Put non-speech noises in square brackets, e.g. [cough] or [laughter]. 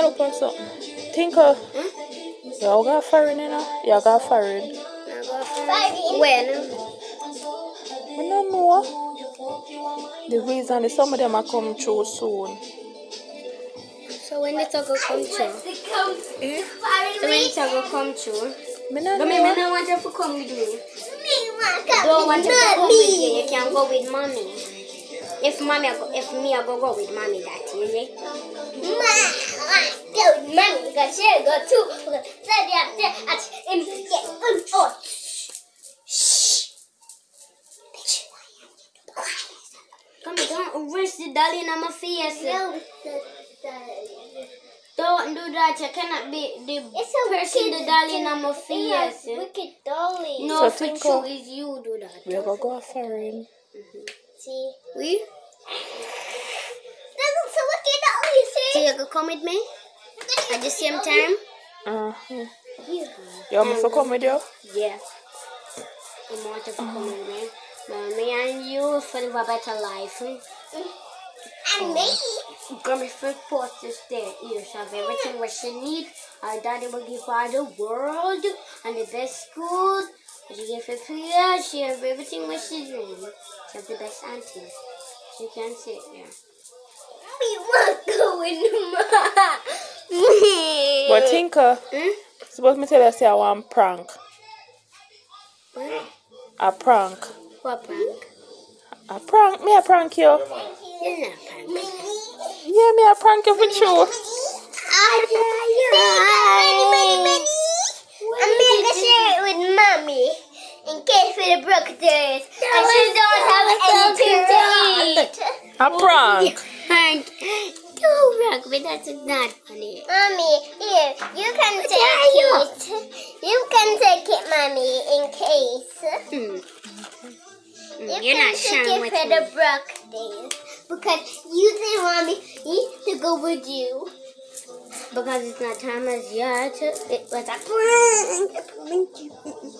something. Tinker, y'all got foreign, you know? Y'all got foreign. When? I don't know. The reason is some of them are coming through soon. So when the toggle come true? Eh? So when the toggle come true? Me not But me, me know. don't want you to come with me. Don't want you to come with me. You can go with mommy. If mommy, if me, I go go with mommy. That is it. Go with mommy because she go too. Because Daddy up there at him get un oh. Come on, don't arrest the dolly in my face. No, Don't do that. You cannot be the It's a person wicked the dolly in thing. my face. wicked dolly. No, So for think sure is you do that. We are going to go foreign. See? We? That's a wicked dolly, So see? you can come with me at the same time? Uh-huh. You want me to come with you? Yeah. You want to come with me? But me and you for live a better life. hmm? And me. Gummy first supposed to stay here. She have everything what she need. Her daddy will give her the world and the best school. She give her prayer. She have everything what she dream. She have the best auntie. She can sit there. We want to go with mommy. But Tinker, Hmm? suppose me tell you say I want prank. What? A prank. What prank? A prank? Me a prank you? You're not prank. Yeah, me a prank you for sure. I'm gonna share it with mommy in case for the brothers and she don't have anything to eat. A prank. Prank. Don't prank me. That's not funny. Mommy, here you can take it. You can take it, mommy, in case. Hmm. You You're not take sharing it with for me. the birthdays because you didn't want me to go with you. Because it's not time as yet. It was a [laughs] prank.